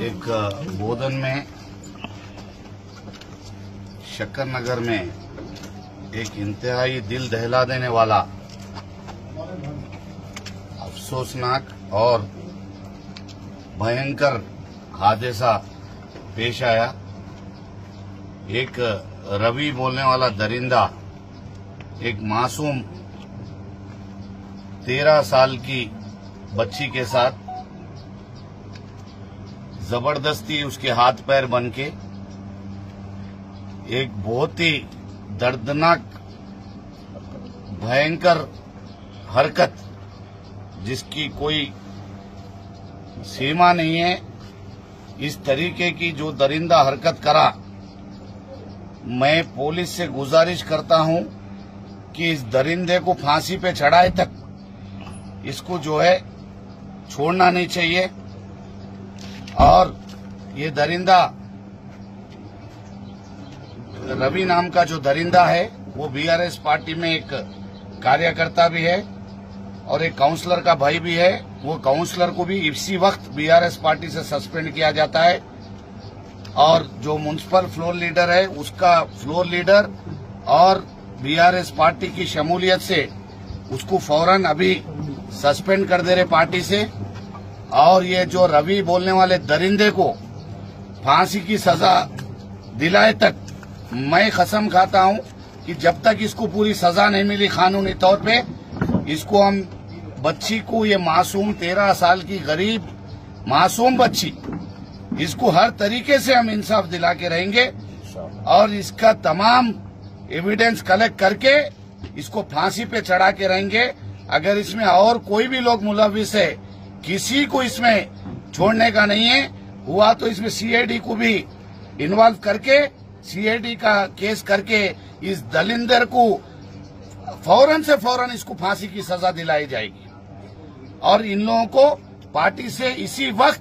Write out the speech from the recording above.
एक बोधन में, शक्कर नगर में एक इंतहाई दिल दहला देने वाला अफसोसनाक और भयंकर हादसा पेश आया। एक रवि बोलने वाला दरिंदा, एक मासूम तेरह साल की बच्ची के साथ ज़बरदस्ती उसके हाथ पैर बन के एक बहुत ही दर्दनाक, भयंकर हरकत जिसकी कोई सीमा नहीं है। इस तरीके की जो दरिंदा हरकत करा, मैं पुलिस से गुजारिश करता हूँ कि इस दरिंदे को फांसी पे चढ़ाए तक इसको जो है छोड़ना नहीं चाहिए। और ये दरिंदा, रवि नाम का जो दरिंदा है, वो बीआरएस पार्टी में एक कार्यकर्ता भी है और एक काउंसलर का भाई भी है। वो काउंसलर को भी इसी वक्त बीआरएस पार्टी से सस्पेंड किया जाता है। और जो म्यूनसिपल फ्लोर लीडर है, उसका फ्लोर लीडर और बीआरएस पार्टी की शमूलियत से उसको फ़ौरन अभी सस्पेंड कर दे रहे पार्टी से, और ये जो रवि बोलने वाले दरिंदे को फांसी की सजा दिलाए तक मैं कसम खाता हूँ कि जब तक इसको पूरी सजा नहीं मिली कानूनी तौर पे, इसको हम बच्ची को, ये मासूम तेरह साल की गरीब मासूम बच्ची, इसको हर तरीके से हम इंसाफ दिला के रहेंगे, और इसका तमाम एविडेंस कलेक्ट करके इसको फांसी पे चढ़ा के रहेंगे। अगर इसमें और कोई भी लोग मुलविस है, किसी को इसमें छोड़ने का नहीं है, हुआ तो इसमें सीआईडी को भी इन्वॉल्व करके सीआईडी का केस करके इस दलिंदर को फ़ौरन से फ़ौरन इसको फांसी की सजा दिलाई जाएगी। और इन लोगों को पार्टी से इसी वक्त